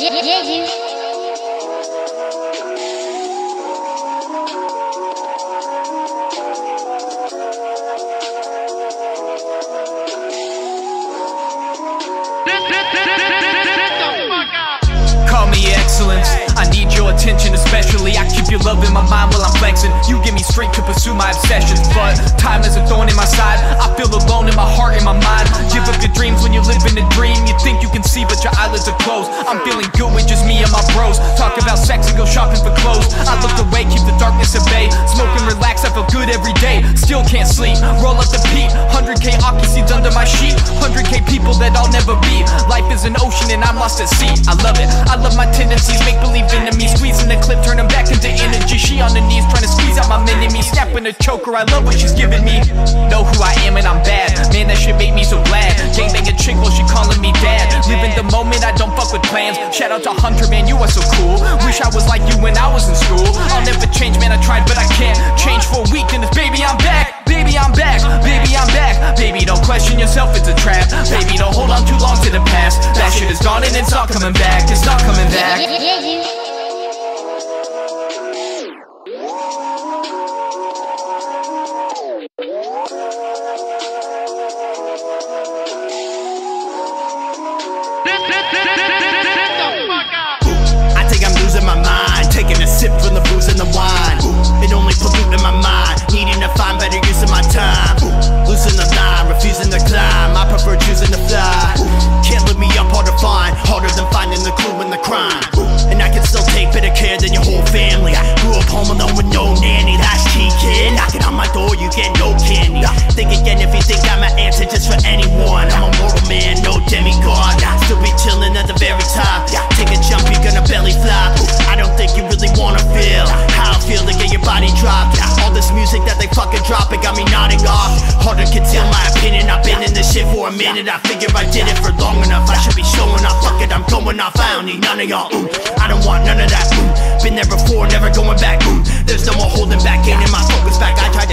Call me excellence. I need your attention, especially. I keep your love in my mind while I'm flexing. You give me strength to pursue my obsessions, but time is a thorn in my see, but your eyelids are closed. I'm feeling good with just me and my bros. Talk about sex and go shopping for clothes. I look away, keep the darkness at bay. Smoke and relax, I feel good every day. Still can't sleep. Roll up the peat. 100k octane seeds under my sheet. 100k people that I'll never be. Life is an ocean and I'm lost at sea. I love it. I love my tendencies. Make believe enemies. Squeezing the clip, turn them back into energy. She on the knees trying to squeeze out my me. Snapping a choker. I love what she's giving me. Know who I am and I'm bad. Man, that shit make me so glad. Gang bang a chick while she calling me dad. Living the moment, I don't fuck with plans. Shout out to Hunter, man, you are so cool. Wish I was like you when I was in school. I'll never change, man, I tried, but I can't change for a week. And it's baby, I'm back. Baby, I'm back. Baby, I'm back. Baby, don't question yourself, it's a trap. Baby, don't hold on too long to the past. That shit is gone and it's not coming back. It's not coming back. I think I'm losing my mind, taking a sip from the booze and the wine. It only polluting my mind, needing to find better use of my time. Losing the line, refusing to climb. I prefer choosing to fly. Can't lift me up hard to find, harder than finding the clue in the crime. And I can still take better care than your whole family. Grew up home alone with no music that they fucking drop, it got me nodding off. Hard to conceal my opinion. I've been in this shit for a minute. I figure I did it for long enough. I should be showing off. Fuck it, I'm going off. I don't need none of y'all. Ooh, I don't want none of that. Ooh, been there before, never going back. Ooh, there's no more holding back. Gaining my focus back. I tried